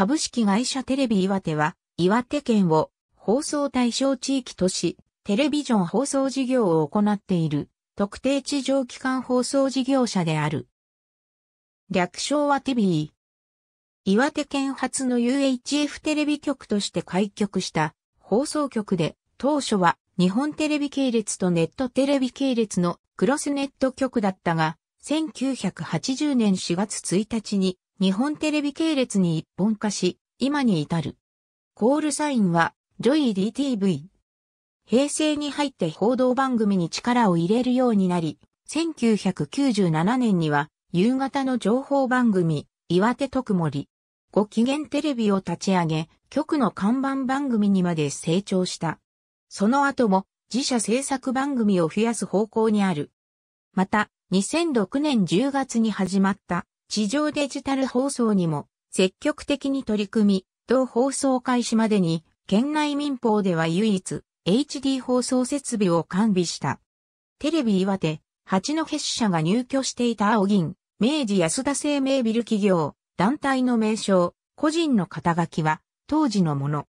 株式会社テレビ岩手は、岩手県を放送対象地域とし、テレビジョン放送事業を行っている特定地上機関放送事業者である。略称は TV。岩手県初の UHF テレビ局として開局した放送局で、当初は日本テレビ系列とネットテレビ系列のクロスネット局だったが、1980年4月1日に日本テレビ系列に一本化し、今に至る。コールサインは、 JOII-DTV。平成に入って報道番組に力を入れるようになり、1997年には、夕方の情報番組、岩手特盛。ご機嫌テレビを立ち上げ、局の看板番組にまで成長した。その後も、自社制作番組を増やす方向にある。また、2006年10月に始まった地上デジタル放送にも積極的に取り組み、同放送開始までに県内民放では唯一 HD 放送設備を完備した。テレビ岩手、八戸支社が入居していた青銀、明治安田生命ビル企業、団体の名称、個人の肩書きは当時のもの。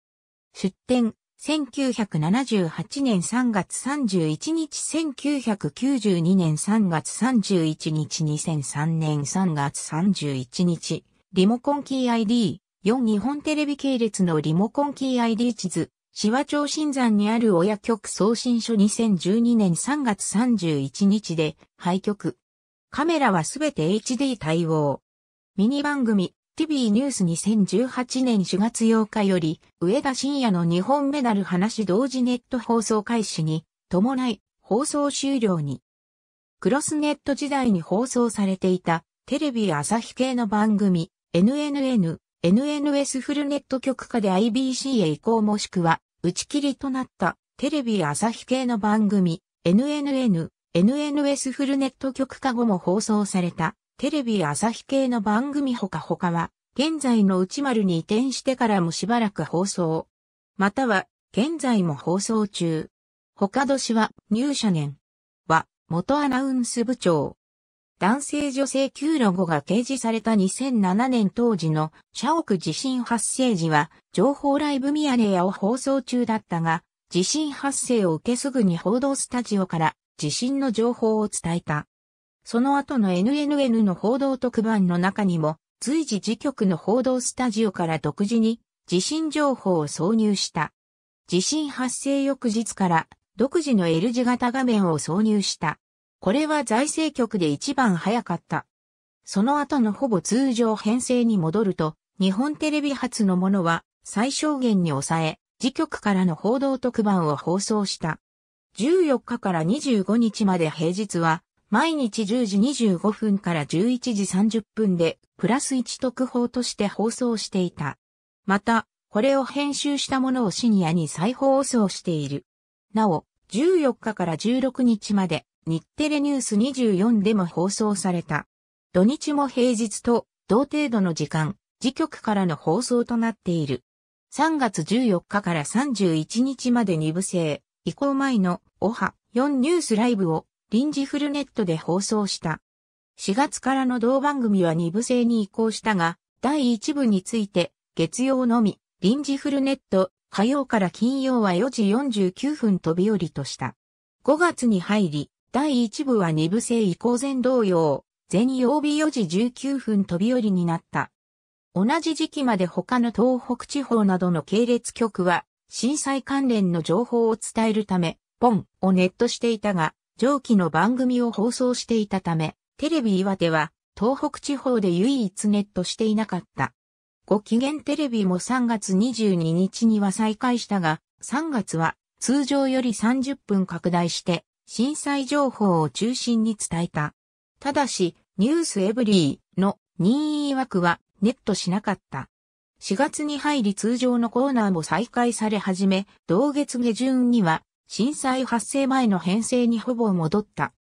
出展、1978年3月31日1992年3月31日2003年3月31日リモコンキー ID 4日本テレビ系列のリモコンキー ID 地図。紫波町新山にある親局送信書2012年3月31日で廃局。カメラはすべて HD 対応。ミニ番組。TV ニュース2018年4月8日より、上田晋也の日本メダル話同時ネット放送開始に、伴い、放送終了に。クロスネット時代に放送されていた、テレビ朝日系の番組、NNN、NNS フルネット局下で IBC へ移行もしくは、打ち切りとなった、テレビ朝日系の番組、NNN、NNS フルネット局下後も放送された、テレビ朝日系の番組ほかほかは、現在の内丸に移転してからもしばらく放送。または、現在も放送中。他年は、入社年。は、元アナウンス部長。男性女性9ロゴが掲示された2007年当時の社屋地震発生時は、情報ライブミヤネ屋を放送中だったが、地震発生を受けすぐに報道スタジオから地震の情報を伝えた。その後の NNN の報道特番の中にも、随時自局の報道スタジオから独自に地震情報を挿入した。地震発生翌日から独自の L 字型画面を挿入した。これは財政局で一番早かった。その後のほぼ通常編成に戻ると、日本テレビ発のものは最小限に抑え、自局からの報道特番を放送した。14日から25日まで平日は毎日10時25分から11時30分でプラス1特報として放送していた。また、これを編集したものを深夜に再放送している。なお、14日から16日まで日テレニュース24でも放送された。土日も平日と同程度の時間、時局からの放送となっている。3月14日から31日まで2部制、移行前のオハ4ニュースライブを臨時フルネットで放送した。4月からの同番組は2部制に移行したが、第1部について、月曜のみ、臨時フルネット、火曜から金曜は4時49分飛び降りとした。5月に入り、第1部は2部制移行前同様、全曜日4時19分飛び降りになった。同じ時期まで他の東北地方などの系列局は、震災関連の情報を伝えるため、ポンをネットしていたが、上記の番組を放送していたため、テレビ岩手は東北地方で唯一ネットしていなかった。ご機嫌テレビも3月22日には再開したが、3月は通常より30分拡大して震災情報を中心に伝えた。ただし、ニュースエブリーの任意枠はネットしなかった。4月に入り通常のコーナーも再開され始め、同月下旬には震災発生前の編成にほぼ戻った。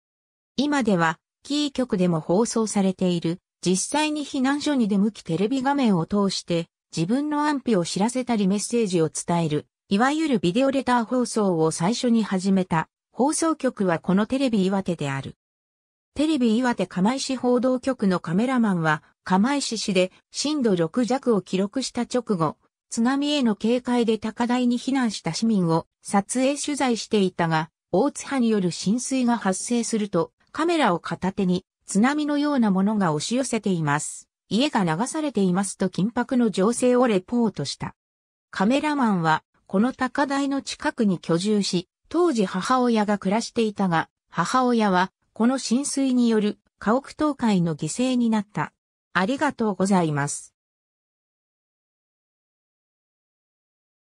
今では、キー局でも放送されている、実際に避難所に出向きテレビ画面を通して、自分の安否を知らせたりメッセージを伝える、いわゆるビデオレター放送を最初に始めた、放送局はこのテレビ岩手である。テレビ岩手釜石報道局のカメラマンは、釜石市で震度6弱を記録した直後、津波への警戒で高台に避難した市民を撮影取材していたが、大津波による浸水が発生すると、カメラを片手に津波のようなものが押し寄せています。家が流されていますと緊迫の情勢をレポートした。カメラマンは、この高台の近くに居住し、当時母親が暮らしていたが、母親はこの浸水による家屋倒壊の犠牲になった。ありがとうございます。